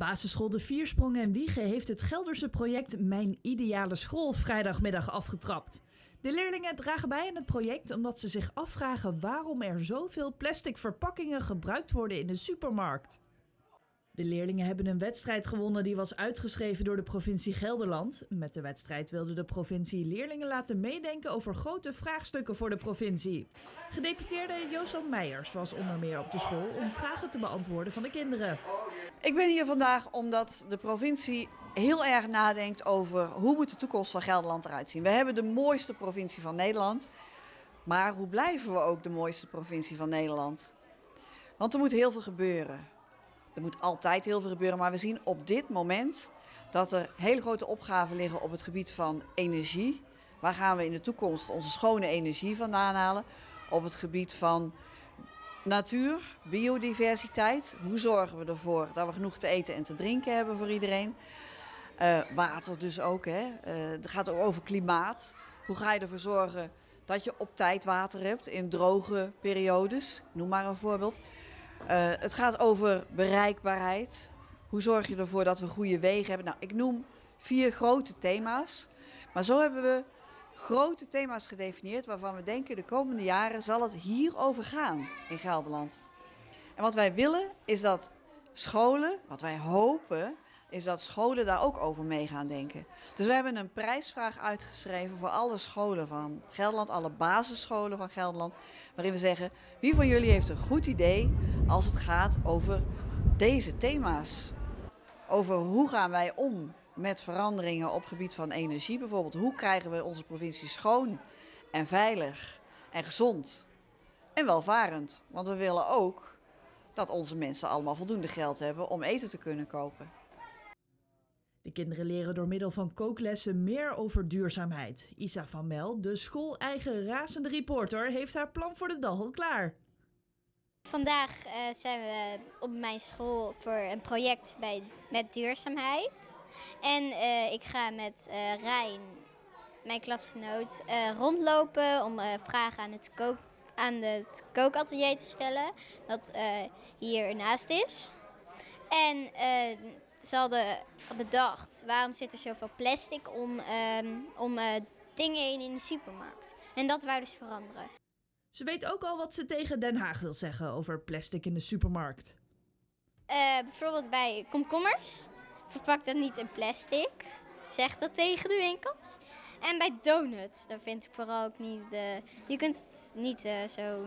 Basisschool De Viersprong en Wiegen heeft het Gelderse project Mijn Ideale School vrijdagmiddag afgetrapt. De leerlingen dragen bij aan het project omdat ze zich afvragen waarom er zoveel plastic verpakkingen gebruikt worden in de supermarkt. De leerlingen hebben een wedstrijd gewonnen die was uitgeschreven door de provincie Gelderland. Met de wedstrijd wilde de provincie leerlingen laten meedenken over grote vraagstukken voor de provincie. Gedeputeerde Joost Meijers was onder meer op de school om vragen te beantwoorden van de kinderen. Ik ben hier vandaag omdat de provincie heel erg nadenkt over hoe moet de toekomst van Gelderland eruit zien. We hebben de mooiste provincie van Nederland, maar hoe blijven we ook de mooiste provincie van Nederland? Want er moet heel veel gebeuren. Er moet altijd heel veel gebeuren, maar we zien op dit moment dat er hele grote opgaven liggen op het gebied van energie. Waar gaan we in de toekomst onze schone energie vandaan halen? Op het gebied van natuur, biodiversiteit. Hoe zorgen we ervoor dat we genoeg te eten en te drinken hebben voor iedereen? Uh, water dus ook. Hè? Uh, het gaat ook over klimaat. Hoe ga je ervoor zorgen dat je op tijd water hebt in droge periodes? Noem maar een voorbeeld. Uh, het gaat over bereikbaarheid. Hoe zorg je ervoor dat we goede wegen hebben? Nou, ik noem vier grote thema's. Maar zo hebben we grote thema's gedefinieerd waarvan we denken de komende jaren zal het hierover gaan in Gelderland. En wat wij willen is dat scholen, wat wij hopen, is dat scholen daar ook over mee gaan denken. Dus we hebben een prijsvraag uitgeschreven voor alle scholen van Gelderland, alle basisscholen van Gelderland, waarin we zeggen: wie van jullie heeft een goed idee als het gaat over deze thema's? Over hoe gaan wij om met veranderingen op gebied van energie bijvoorbeeld? Hoe krijgen we onze provincie schoon en veilig en gezond en welvarend? Want we willen ook dat onze mensen allemaal voldoende geld hebben om eten te kunnen kopen. De kinderen leren door middel van kooklessen meer over duurzaamheid. Isa van Mel, de school-eigen razende reporter, heeft haar plan voor de dag al klaar. Vandaag uh, zijn we op mijn school voor een project bij, met duurzaamheid. En uh, ik ga met uh, Rijn, mijn klasgenoot, rondlopen om vragen aan het, kook, aan het kookatelier te stellen. Dat hier naast is. En ze hadden bedacht, waarom zit er zoveel plastic om, um, om uh, dingen heen in de supermarkt? En dat wou dus veranderen. Ze weet ook al wat ze tegen Den Haag wil zeggen over plastic in de supermarkt. Uh, bijvoorbeeld bij komkommers. Verpak dat niet in plastic. Zeg dat tegen de winkels. En bij donuts, daar vind ik vooral ook niet... Uh, je kunt het niet uh, zo...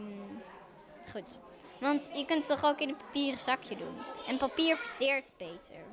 Want je kunt het toch ook in een papieren zakje doen. En papier verteert beter.